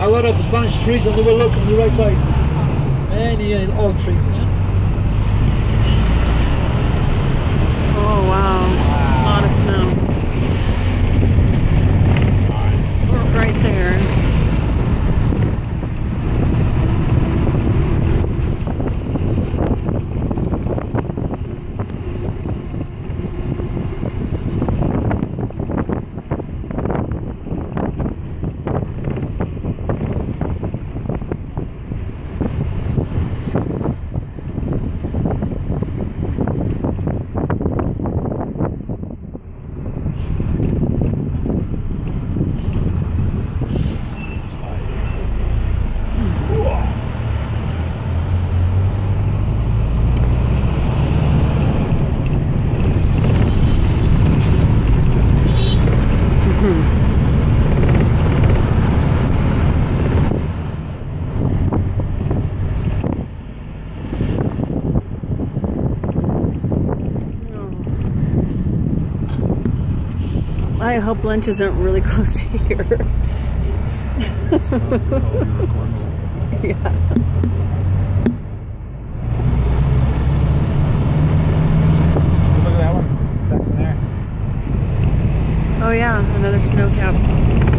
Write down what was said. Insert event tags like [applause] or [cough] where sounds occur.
a lot of Spanish trees and we were looking the right side. Many uh, old trees. I hope lunch isn't really [laughs] close to here. yeah. Oh yeah, another snow cap.